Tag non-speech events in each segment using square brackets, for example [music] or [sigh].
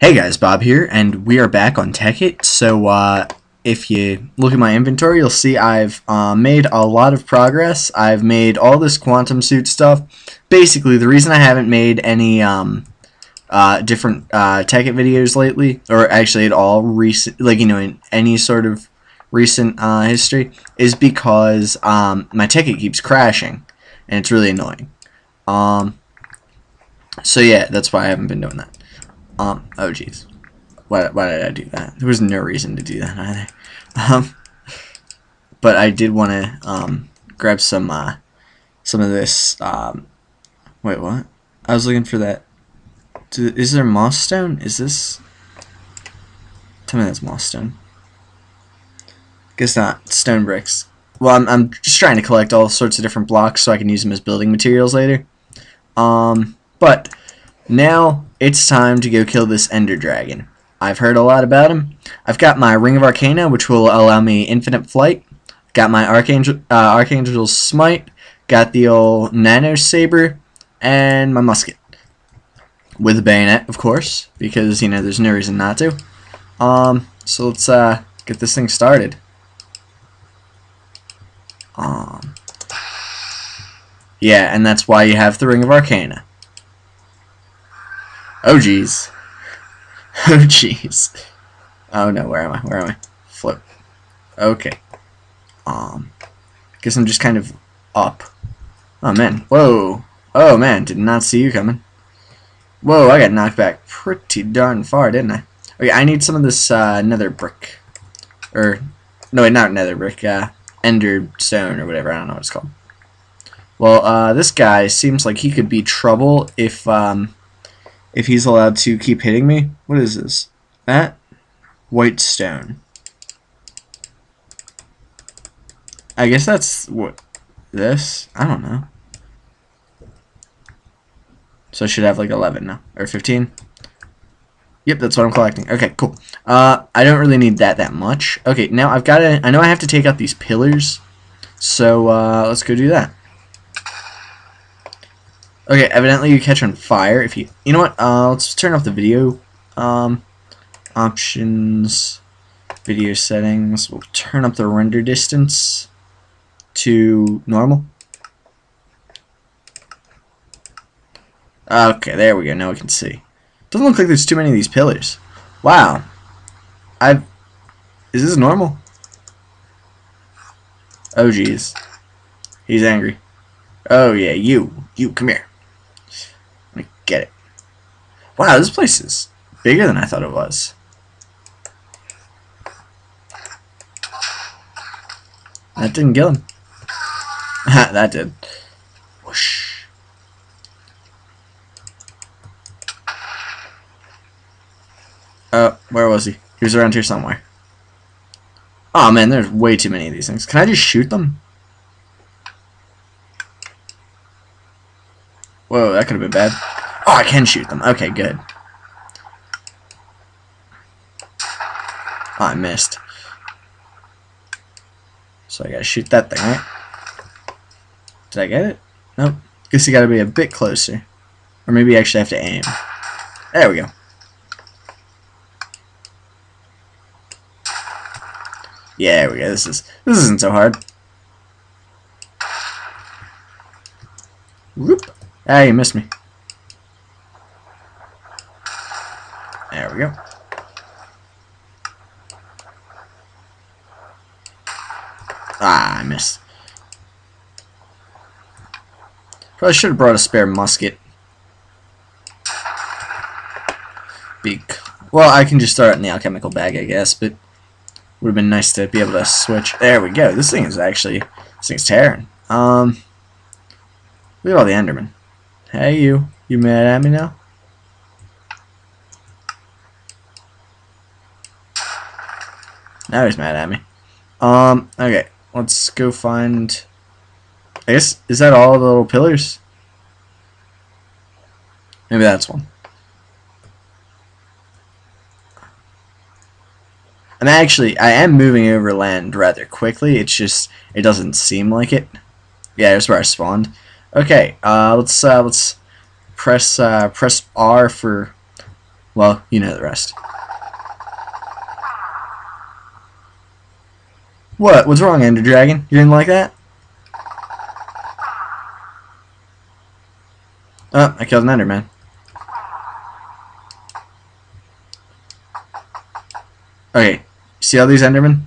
Hey guys, Bob here, and we are back on Tekkit. So, uh, if you look at my inventory, you'll see I've uh, made a lot of progress. I've made all this quantum suit stuff. Basically, the reason I haven't made any um, uh, different uh, Tekkit videos lately, or actually at all recent, like you know, in any sort of recent uh, history, is because um, my Tekkit keeps crashing, and it's really annoying. Um, so yeah, that's why I haven't been doing that. Um, oh jeez. Why, why did I do that? There was no reason to do that either. Um, but I did want to um, grab some uh, some of this. Um, wait, what? I was looking for that. Do, is there moss stone? Is this? Tell me that's moss stone. Guess not. Stone bricks. Well, I'm, I'm just trying to collect all sorts of different blocks so I can use them as building materials later. Um, but now it's time to go kill this Ender Dragon. I've heard a lot about him. I've got my Ring of Arcana, which will allow me infinite flight. Got my Archangel, uh, Archangel's Smite. Got the old Nano Saber. And my musket. With a bayonet, of course, because, you know, there's no reason not to. Um, so let's uh, get this thing started. Um, yeah, and that's why you have the Ring of Arcana. Oh, jeez. [laughs] Oh, jeez. Oh, no, where am I? Where am I? Flip. Okay. Um, guess I'm just kind of up. Oh, man. Whoa. Oh, man, did not see you coming. Whoa, I got knocked back pretty darn far, didn't I? Okay, I need some of this uh, nether brick. Or, no, wait, not nether brick. Uh, ender stone or whatever. I don't know what it's called. Well, uh, this guy seems like he could be trouble if um, if he's allowed to keep hitting me. What is this? That? White stone. I guess that's what this? I don't know. So I should have like 11 now. Or 15. Yep, that's what I'm collecting. Okay, cool. Uh, I don't really need that that much. Okay, now I've got to... I know I have to take out these pillars. So, uh, let's go do that. Okay, evidently you catch on fire if you... You know what? Uh, let's turn off the video. Um, options, video settings. We'll turn up the render distance to normal. Okay, there we go. Now we can see. Doesn't look like there's too many of these pillars. Wow. I Is this normal? Oh, jeez. He's angry. Oh, yeah, you. You, come here. Get it. Wow, this place is bigger than I thought it was. That didn't kill him. [laughs] that did. Whoosh. Oh, where was he? He was around here somewhere. Oh man, there's way too many of these things. Can I just shoot them? Whoa, that could have been bad. Oh, I can shoot them. Okay, good. Oh, I missed. So I gotta shoot that thing, right? Did I get it? Nope. Guess you gotta be a bit closer. Or maybe I actually have to aim. There we go. Yeah, we go. This is this isn't so hard. Whoop. Ah, you missed me. There we go. I. Probably should have brought a spare musket. Big. Well, I can just it in the alchemical bag, I guess, but would have been nice to be able to switch. There we go. This thing is actually, this thing's tearing. Um, look at all the Endermen. Hey, you. You mad at me now? Now he's mad at me. Um, okay. Let's go find... I guess, is that all the little pillars? Maybe that's one. I'm actually, I am moving over land rather quickly. It's just, it doesn't seem like it. Yeah, that's where I spawned. Okay, uh, let's, uh, let's press, uh, press R for well, you know the rest. What? What's wrong, Ender Dragon? You didn't like that? Oh, I killed an Enderman. Okay, see all these Endermen?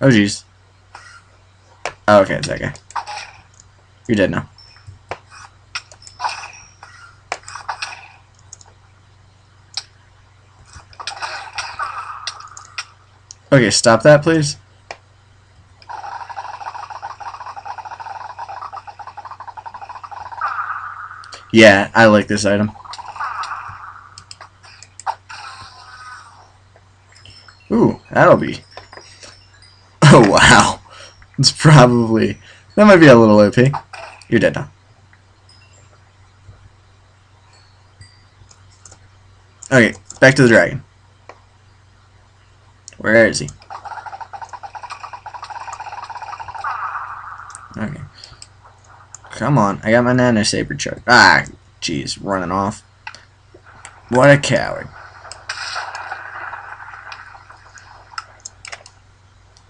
Oh jeez. Oh, okay, it's that guy. You're dead now. Okay, stop that, please. Yeah, I like this item. Ooh, that'll be... [laughs] Oh, wow. It's probably... That might be a little OP. You're dead now. Okay, back to the dragon. Where is he? Okay. Come on, I got my nano saber chuck. Ah, jeez, running off. What a coward.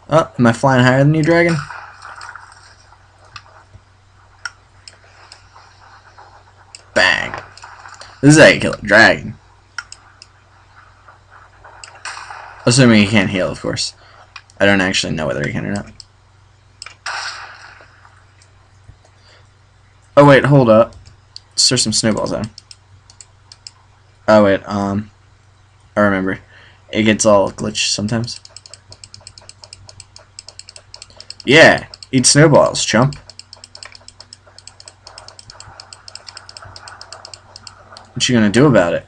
Oh, am I flying higher than you, dragon? Bang. This is how you kill a dragon. Assuming he can't heal, of course. I don't actually know whether he can or not. Oh wait, hold up. There's some snowballs on. Oh wait, um, I remember. It gets all glitched sometimes. Yeah, eat snowballs, chump. What you gonna do about it?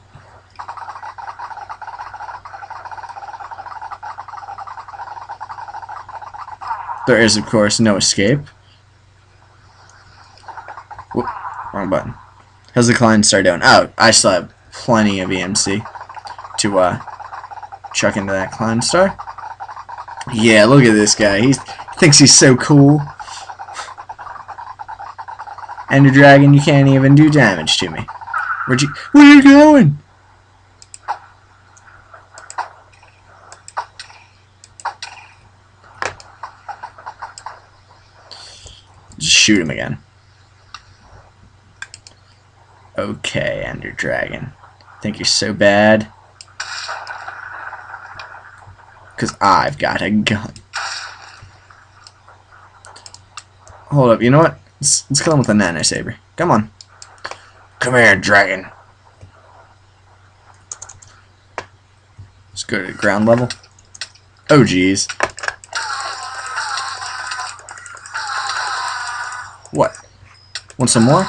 There is, of course, no escape. Whoop, wrong button. How's the Klein Star doing? Oh, I still have plenty of EMC to uh, chuck into that Klein Star. Yeah, look at this guy. He thinks he's so cool. Ender Dragon, you can't even do damage to me. Where'd you... Where are you going? Just shoot him again. Okay, Ender Dragon. Think you're so bad? Because I've got a gun. Hold up, you know what? Let's, let's kill him with a nano saber. Come on. Come here, dragon. Let's go to ground level. Oh, jeez. Want some more?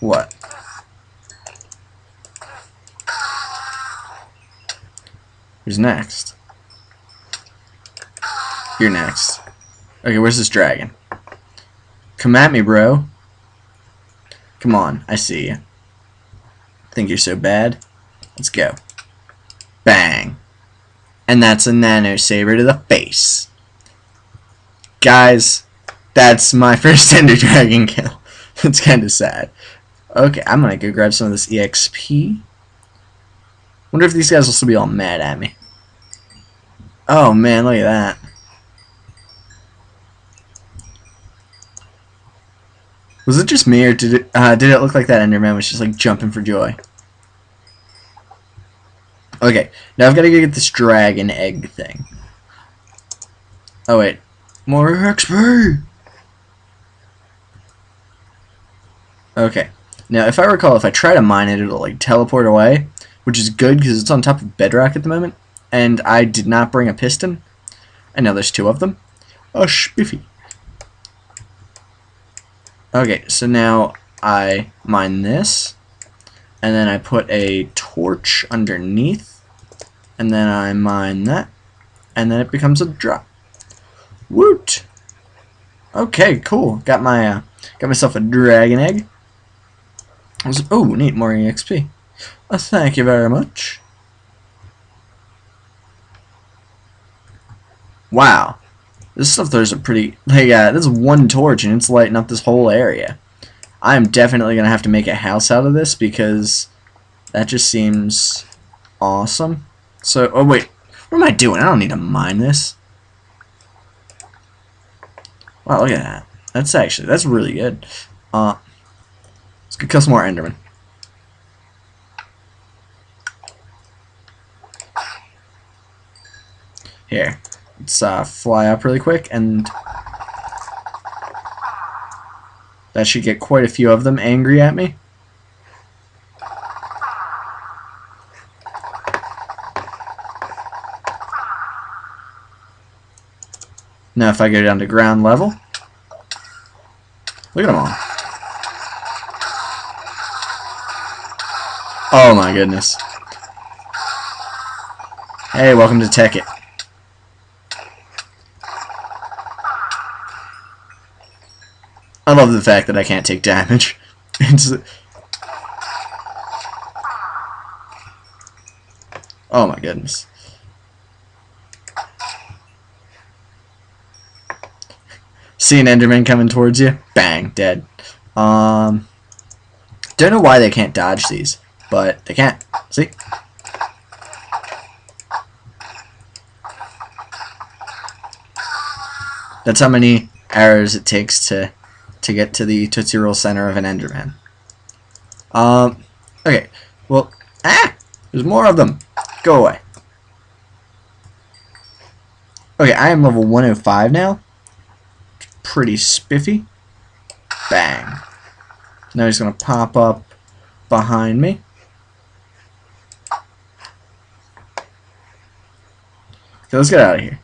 What? Who's next? You're next. Okay, where's this dragon? Come at me, bro. Come on, I see you. Think you're so bad? Let's go. Bang. And that's a nano saber to the face. Guys, that's my [laughs] first Ender Dragon kill. It's kind of sad. Okay, I'm gonna go grab some of this EXP. Wonder if these guys will still be all mad at me. Oh man, look at that. Was it just me, or did it uh, did it look like that Enderman was just like jumping for joy? Okay, now I've got to go get this dragon egg thing. Oh wait, more XP. Okay, now if I recall, if I try to mine it, it'll like teleport away, which is good because it's on top of bedrock at the moment, and I did not bring a piston, and now there's two of them. Oh, spiffy. Okay, so now I mine this, and then I put a torch underneath, and then I mine that, and then it becomes a drop. Woot! Okay, cool. Got my uh, got myself a dragon egg. oh, neat, more EXP. Uh, thank you very much. Wow. This stuff there's a pretty like uh, this is one torch and it's lighting up this whole area. I am definitely gonna have to make a house out of this because that just seems awesome. So oh wait, what am I doing? I don't need to mine this. Wow, look at that. That's actually that's really good. Uh let's get some more Enderman. Here. Let's uh, fly up really quick and that should get quite a few of them angry at me. Now if I go down to ground level, look at them all. Oh my goodness. Hey, welcome to Tekkit. I love the fact that I can't take damage. [laughs] it's, oh my goodness. See an Enderman coming towards you? Bang, dead. Um, don't know why they can't dodge these, but they can't. See? That's how many arrows it takes to to get to the Tootsie Roll center of an Enderman. Um, okay, well, ah, there's more of them. Go away. Okay, I am level 105 now. Pretty spiffy. Bang. Now he's going to pop up behind me. Okay, let's get out of here.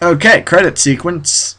Okay, credit sequence.